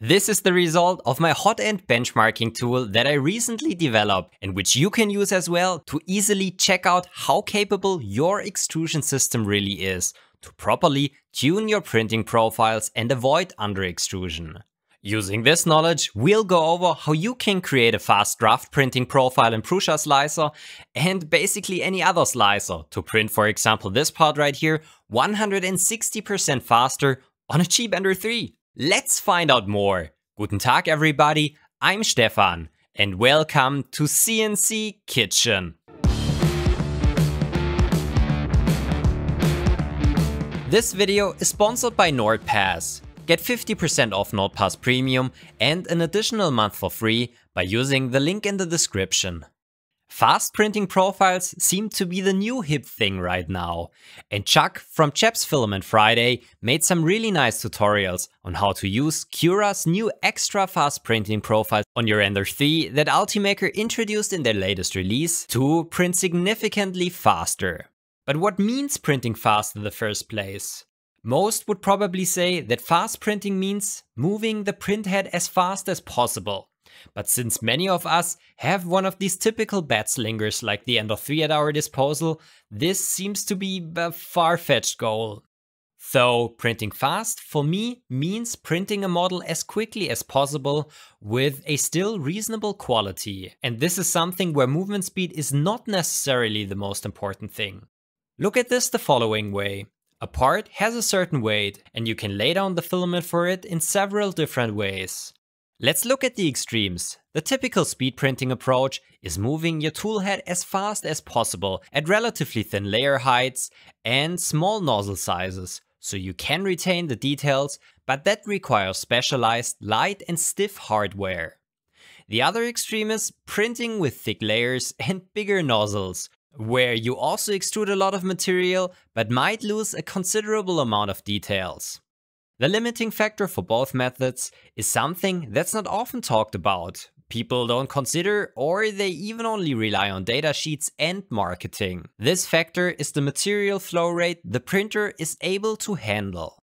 This is the result of my hot end benchmarking tool that I recently developed and which you can use as well to easily check out how capable your extrusion system really is to properly tune your printing profiles and avoid under extrusion. Using this knowledge, we'll go over how you can create a fast draft printing profile in Prusa Slicer and basically any other slicer to print, for example, this part right here 160% faster on a cheap Ender 3. Let's find out more. Guten Tag everybody, I'm Stefan and welcome to CNC Kitchen. This video is sponsored by NordPass. Get 50% off NordPass Premium and an additional month for free by using the link in the description. Fast printing profiles seem to be the new hip thing right now. And Chuck from CHEP's Filament Friday made some really nice tutorials on how to use Cura's new extra fast printing profile on your Ender 3 that Ultimaker introduced in their latest release to print significantly faster. But what means printing fast in the first place? Most would probably say that fast printing means moving the print head as fast as possible. But since many of us have one of these typical bed slingers like the Ender 3 at our disposal, this seems to be a far-fetched goal. Though printing fast for me means printing a model as quickly as possible with a still reasonable quality. And this is something where movement speed is not necessarily the most important thing. Look at this the following way. A part has a certain weight and you can lay down the filament for it in several different ways. Let's look at the extremes. The typical speed printing approach is moving your tool head as fast as possible at relatively thin layer heights and small nozzle sizes, so you can retain the details, but that requires specialized light and stiff hardware. The other extreme is printing with thick layers and bigger nozzles, where you also extrude a lot of material but might lose a considerable amount of details. The limiting factor for both methods is something that's not often talked about. People don't consider or they even only rely on data sheets and marketing. This factor is the material flow rate the printer is able to handle.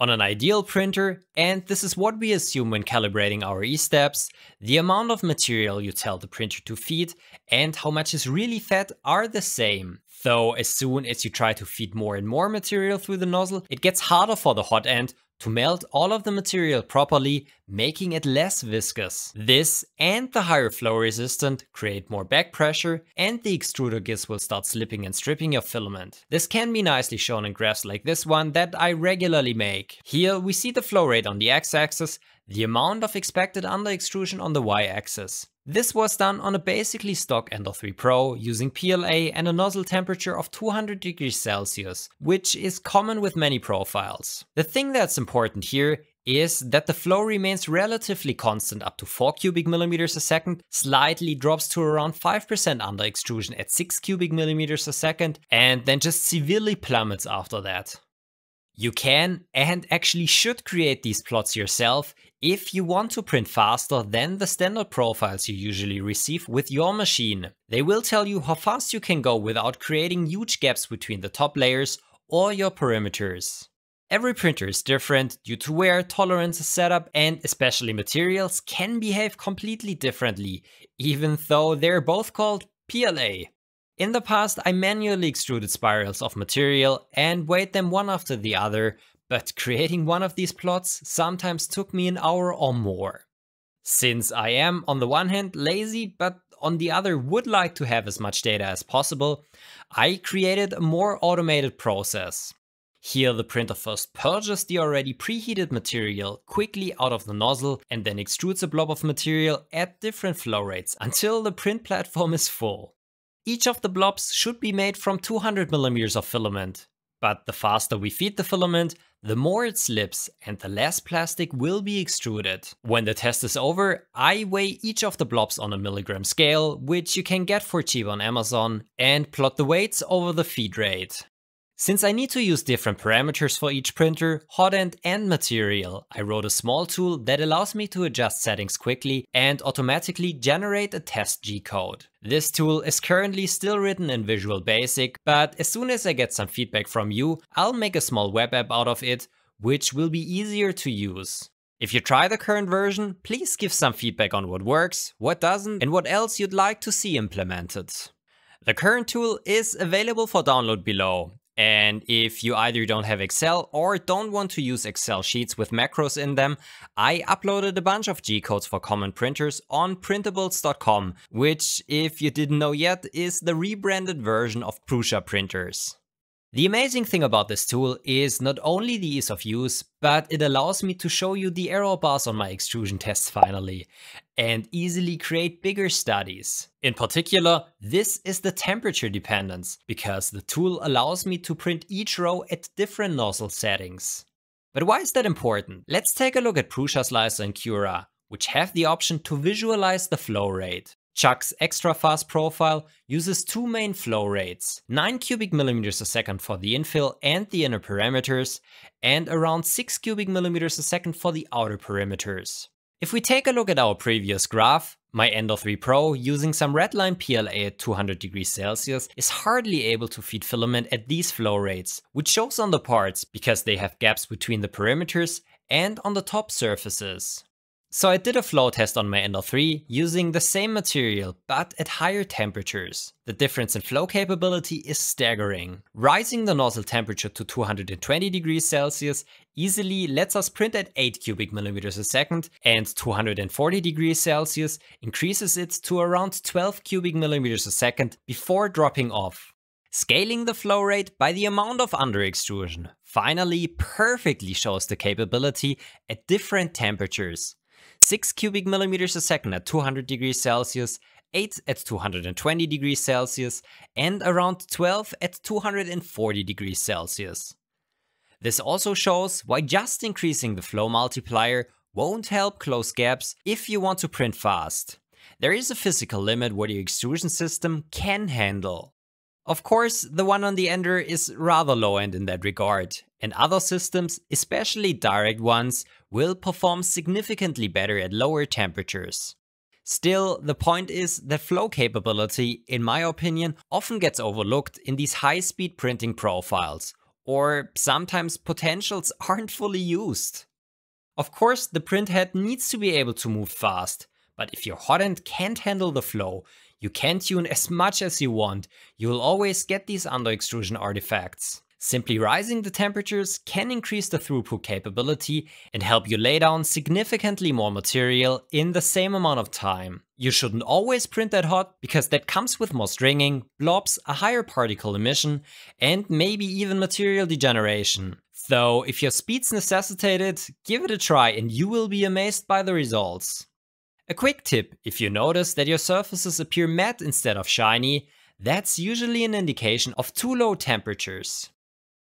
On an ideal printer, and this is what we assume when calibrating our E-steps, the amount of material you tell the printer to feed and how much is really fed are the same. Though as soon as you try to feed more and more material through the nozzle, it gets harder for the hot end to melt all of the material properly, making it less viscous. This and the higher flow resistant create more back pressure and the extruder gizz will start slipping and stripping your filament. This can be nicely shown in graphs like this one that I regularly make. Here we see the flow rate on the x-axis, the amount of expected under extrusion on the y-axis. This was done on a basically stock Ender 3 Pro using PLA and a nozzle temperature of 200 degrees Celsius, which is common with many profiles. The thing that's important here is that the flow remains relatively constant up to 4 cubic millimeters a second, slightly drops to around 5% under extrusion at 6 cubic millimeters a second, and then just severely plummets after that. You can and actually should create these plots yourself if you want to print faster than the standard profiles you usually receive with your machine. They will tell you how fast you can go without creating huge gaps between the top layers or your perimeters. Every printer is different due to wear, tolerance, setup and especially materials can behave completely differently, even though they're both called PLA. In the past, I manually extruded spirals of material and weighed them one after the other, but creating one of these plots sometimes took me an hour or more. Since I am, on the one hand, lazy, but on the other would like to have as much data as possible, I created a more automated process. Here the printer first purges the already preheated material quickly out of the nozzle and then extrudes a blob of material at different flow rates until the print platform is full. Each of the blobs should be made from 200 millimeters of filament. But the faster we feed the filament, the more it slips and the less plastic will be extruded. When the test is over, I weigh each of the blobs on a milligram scale, which you can get for cheap on Amazon, and plot the weights over the feed rate. Since I need to use different parameters for each printer, hot end and material, I wrote a small tool that allows me to adjust settings quickly and automatically generate a test G-code. This tool is currently still written in Visual Basic, but as soon as I get some feedback from you, I'll make a small web app out of it, which will be easier to use. If you try the current version, please give some feedback on what works, what doesn't, and what else you'd like to see implemented. The current tool is available for download below, and if you either don't have Excel or don't want to use Excel sheets with macros in them, I uploaded a bunch of G-codes for common printers on printables.com, which, if you didn't know yet, is the rebranded version of Prusa printers. The amazing thing about this tool is not only the ease of use, but it allows me to show you the error bars on my extrusion tests finally, and easily create bigger studies. In particular, this is the temperature dependence, because the tool allows me to print each row at different nozzle settings. But why is that important? Let's take a look at Prusa Slicer and Cura, which have the option to visualize the flow rate. Chuck's extra fast profile uses two main flow rates, 9 cubic millimeters a second for the infill and the inner perimeters, and around 6 cubic millimeters a second for the outer perimeters. If we take a look at our previous graph, my Ender 3 Pro using some redline PLA at 200 degrees Celsius is hardly able to feed filament at these flow rates, which shows on the parts because they have gaps between the perimeters and on the top surfaces. So I did a flow test on my Ender 3 using the same material but at higher temperatures. The difference in flow capability is staggering. Rising the nozzle temperature to 220 degrees Celsius easily lets us print at 8 cubic millimeters a second and 240 degrees Celsius increases it to around 12 cubic millimeters a second before dropping off. Scaling the flow rate by the amount of under extrusion finally perfectly shows the capability at different temperatures. 6 cubic millimeters a second at 200 degrees Celsius, 8 at 220 degrees Celsius, and around 12 at 240 degrees Celsius. This also shows why just increasing the flow multiplier won't help close gaps if you want to print fast. There is a physical limit what your extrusion system can handle. Of course, the one on the Ender is rather low end in that regard, and other systems, especially direct ones, will perform significantly better at lower temperatures. Still, the point is that flow capability, in my opinion, often gets overlooked in these high-speed printing profiles, or sometimes potentials aren't fully used. Of course, the printhead needs to be able to move fast, but if your hot end can't handle the flow, you can tune as much as you want, you will always get these under extrusion artifacts. Simply rising the temperatures can increase the throughput capability and help you lay down significantly more material in the same amount of time. You shouldn't always print that hot because that comes with more stringing, blobs, a higher particle emission, and maybe even material degeneration. Though if your speeds necessitate it, give it a try and you will be amazed by the results. A quick tip, if you notice that your surfaces appear matte instead of shiny, that's usually an indication of too low temperatures.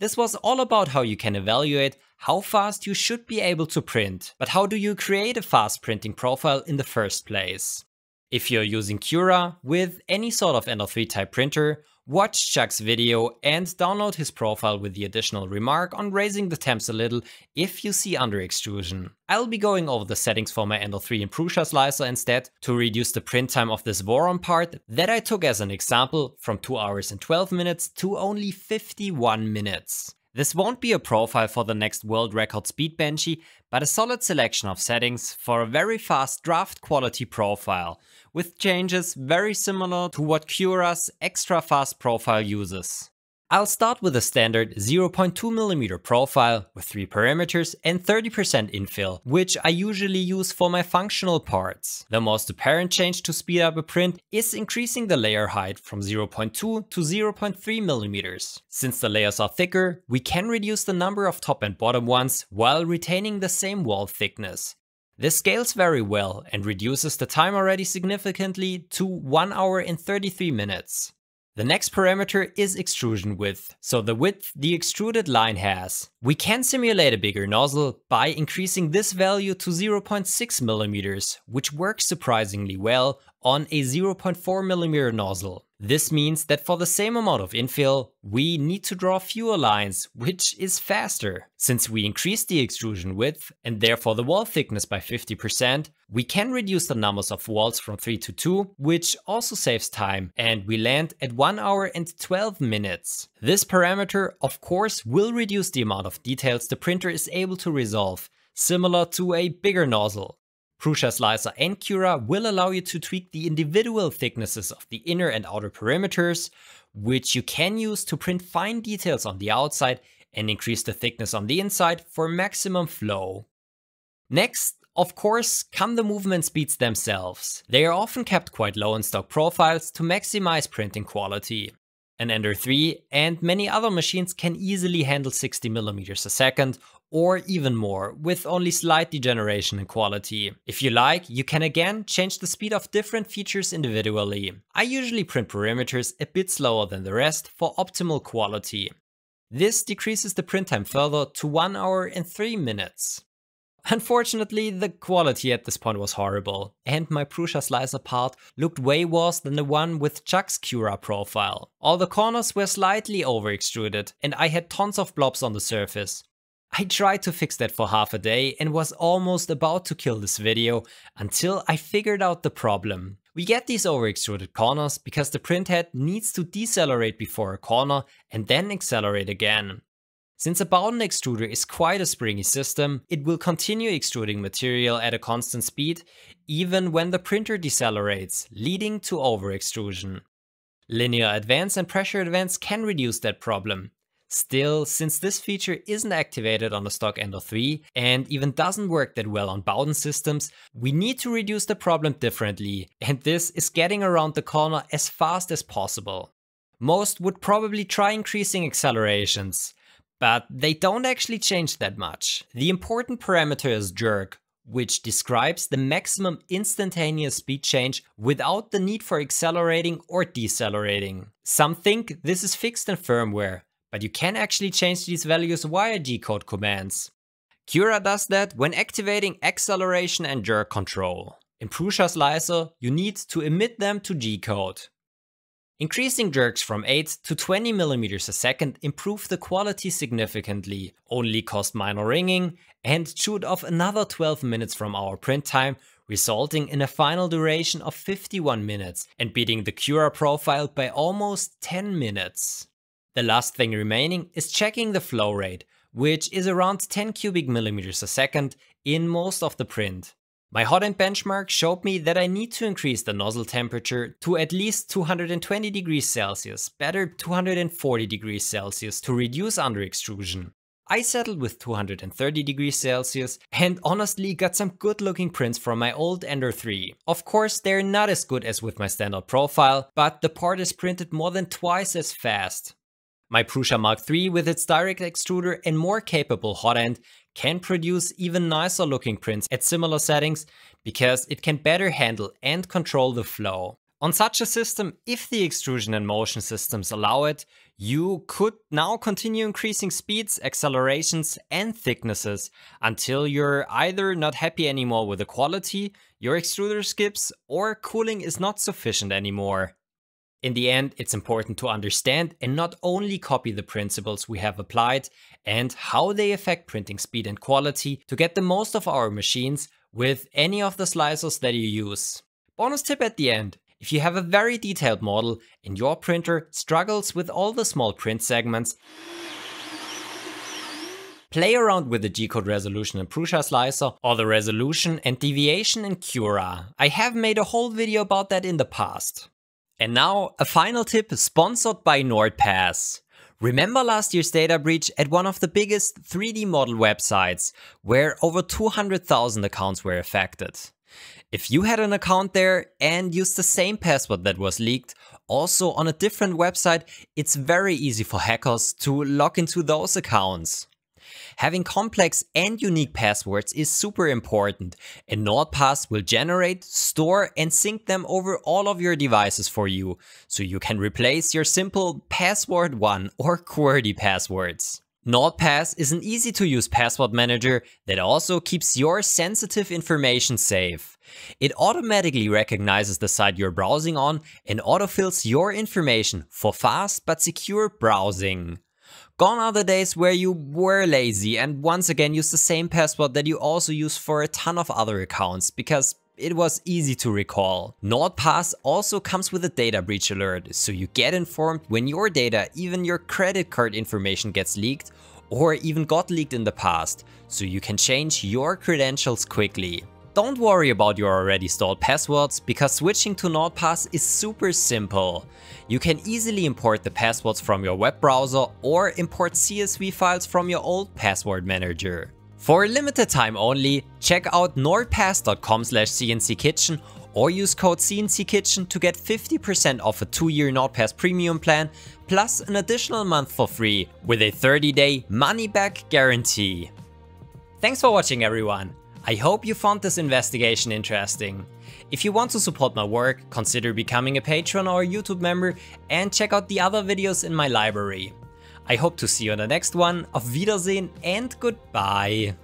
This was all about how you can evaluate how fast you should be able to print, but how do you create a fast printing profile in the first place? If you're using Cura with any sort of Ender 3 type printer, watch Chuck's video and download his profile with the additional remark on raising the temps a little if you see under extrusion. I'll be going over the settings for my Ender 3 and Prusa slicer instead to reduce the print time of this Voron part that I took as an example from 2 hours and 12 minutes to only 51 minutes. This won't be a profile for the next world record speed benchy, but a solid selection of settings for a very fast draft quality profile, with changes very similar to what Cura's extra fast profile uses. I'll start with a standard 0.2mm profile with 3 perimeters and 30% infill, which I usually use for my functional parts. The most apparent change to speed up a print is increasing the layer height from 0.2 to 0.3mm. Since the layers are thicker, we can reduce the number of top and bottom ones while retaining the same wall thickness. This scales very well and reduces the time already significantly to 1 hour and 33 minutes. The next parameter is extrusion width, so the width the extruded line has. We can simulate a bigger nozzle by increasing this value to 0.6 millimeters, which works surprisingly well on a 0.4mm nozzle. This means that for the same amount of infill, we need to draw fewer lines, which is faster. Since we increase the extrusion width and therefore the wall thickness by 50%, we can reduce the numbers of walls from 3 to 2, which also saves time, and we land at 1 hour and 12 minutes. This parameter, of course, will reduce the amount of details the printer is able to resolve, similar to a bigger nozzle. Prusa Slicer and Cura will allow you to tweak the individual thicknesses of the inner and outer perimeters, which you can use to print fine details on the outside and increase the thickness on the inside for maximum flow. Next, of course, come the movement speeds themselves. They are often kept quite low in stock profiles to maximize printing quality. An Ender 3 and many other machines can easily handle 60mm a second or even more, with only slight degeneration in quality. If you like, you can again change the speed of different features individually. I usually print perimeters a bit slower than the rest for optimal quality. This decreases the print time further to 1 hour and 3 minutes. Unfortunately, the quality at this point was horrible, and my Prusa slicer part looked way worse than the one with Chuck's Cura profile. All the corners were slightly over extruded, and I had tons of blobs on the surface. I tried to fix that for half a day and was almost about to kill this video until I figured out the problem. We get these over extruded corners because the printhead needs to decelerate before a corner and then accelerate again. Since a Bowden extruder is quite a springy system, it will continue extruding material at a constant speed, even when the printer decelerates, leading to overextrusion. Linear advance and pressure advance can reduce that problem. Still, since this feature isn't activated on the stock Ender 3 and even doesn't work that well on Bowden systems, we need to reduce the problem differently, and this is getting around the corner as fast as possible. Most would probably try increasing accelerations, but they don't actually change that much. The important parameter is jerk, which describes the maximum instantaneous speed change without the need for accelerating or decelerating. Some think this is fixed in firmware, but you can actually change these values via G-code commands. Cura does that when activating acceleration and jerk control. In Prusa Slicer, you need to emit them to G-code. Increasing jerks from 8 to 20 mm a second improve the quality significantly, only cost minor ringing, and chewed off another 12 minutes from our print time, resulting in a final duration of 51 minutes and beating the Cura profile by almost 10 minutes. The last thing remaining is checking the flow rate, which is around 10 cubic millimeters a second in most of the print. My hot end benchmark showed me that I need to increase the nozzle temperature to at least 220 degrees Celsius, better 240 degrees Celsius to reduce under extrusion. I settled with 230 degrees Celsius and honestly got some good looking prints from my old Ender 3. Of course they're not as good as with my standard profile, but the part is printed more than twice as fast. My Prusa Mark III with its direct extruder and more capable hot end can produce even nicer looking prints at similar settings because it can better handle and control the flow. On such a system, if the extrusion and motion systems allow it, you could now continue increasing speeds, accelerations and thicknesses until you're either not happy anymore with the quality, your extruder skips, or cooling is not sufficient anymore. In the end, it's important to understand and not only copy the principles we have applied and how they affect printing speed and quality to get the most of our machines with any of the slicers that you use. Bonus tip at the end. If you have a very detailed model and your printer struggles with all the small print segments, play around with the G-code resolution in Prusa Slicer or the resolution and deviation in Cura. I have made a whole video about that in the past. And now a final tip sponsored by NordPass. Remember last year's data breach at one of the biggest 3D model websites where over 200,000 accounts were affected? If you had an account there and used the same password that was leaked, also on a different website, it's very easy for hackers to log into those accounts. Having complex and unique passwords is super important and NordPass will generate, store and sync them over all of your devices for you, so you can replace your simple password 1 or QWERTY passwords. NordPass is an easy to use password manager that also keeps your sensitive information safe. It automatically recognizes the site you're browsing on and autofills your information for fast but secure browsing. Gone are the days where you were lazy and once again used the same password that you also use for a ton of other accounts because it was easy to recall. NordPass also comes with a data breach alert, so you get informed when your data, even your credit card information gets leaked or even got leaked in the past, so you can change your credentials quickly. Don't worry about your already stored passwords, because switching to NordPass is super simple. You can easily import the passwords from your web browser or import CSV files from your old password manager. For a limited time only, check out nordpass.com slash cnckitchen or use code cnckitchen to get 50% off a 2-year NordPass premium plan plus an additional month for free with a 30-day money-back guarantee. Thanks for watching everyone. I hope you found this investigation interesting. If you want to support my work, consider becoming a patron or a YouTube member and check out the other videos in my library. I hope to see you in the next one, auf Wiedersehen and goodbye!